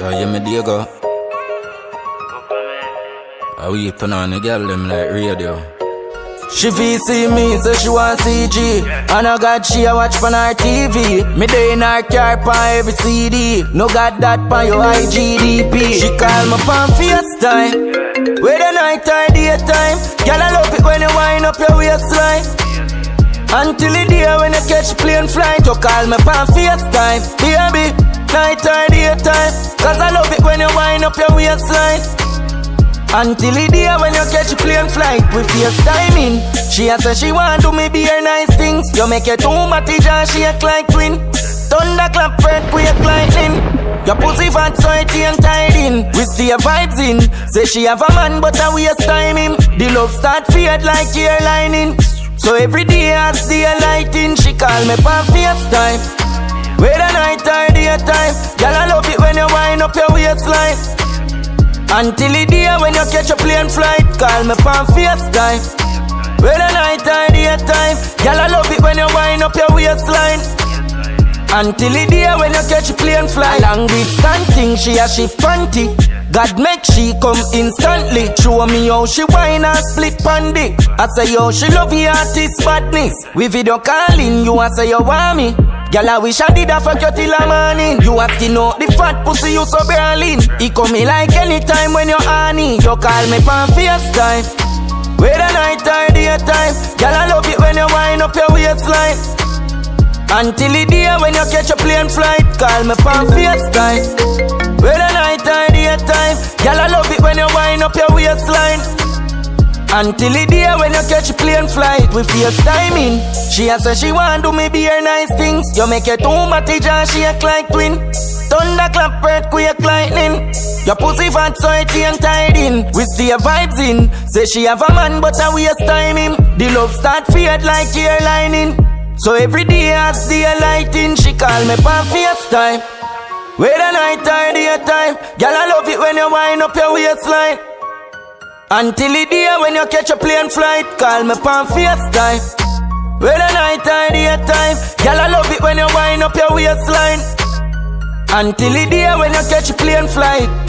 Yo, yeah, me Diego. How we turn on the girl them like radio. She feel see me, so she want CG And I got she a watch on her TV Me day in her car pan every CD No got that pan your IGDP She call me pan FaceTime. Where the night time, daytime. Girl I love it when you wind up your waistline Until the day when you catch plane flight You call me pan FaceTime Baby, night time, daytime Cause I love it when you wind up your waistline until the day when you catch plane flight with timing. She a say she want to me be her nice things. You make too much and she act like twin. Thunderclap, earthquake, lightning. Your pussy fat so it ain't tied in. We see her vibes in. Say she have a man but I waste time him. The love start fade like ear lining. So every day I as the lighting, she call me for FaceTime. A night or daytime, girl I love it when you wind up your waistline. Until the day when you catch a plane flight, call me on FaceTime. When the night time, daytime, girl I love it when you wind up your waistline. Until the day when you catch plane flight, long distance thing, she a shift panty. God make she come instantly. Show me how she whine and split pandy. I say yo, she love the artist badness. We video calling, you a say you want me. Girl, I wish I did a fuck you till the morning. You asking out the fat pussy, you so Berlin. He come me like anytime when you're honey. You call me pan FaceTime. A night or daytime. Girl, I love it when you wind up your waistline. Until the day when you catch a plane flight, call me pan FaceTime. A night or daytime. Girl, I love it when you wind up your waistline. Until the day when you catch a plane flight with timing. She a say she want to me be her nice things. You make it too much and she act like twin. Thunderclap, earthquake, lightning. Your pussy fat so it ain't tied in. We see vibes in. Say she have a man but I waste time him. The love start fade like ear lining. So every day as the lighting, she call me FaceTime. Wait a night or daytime, girl I love it when you wind up your waistline. Until the day when you catch a plane flight, call me on FaceTime. When the night or daytime, girl I love it when you wind up your waistline. Until the day when you catch a plane flight.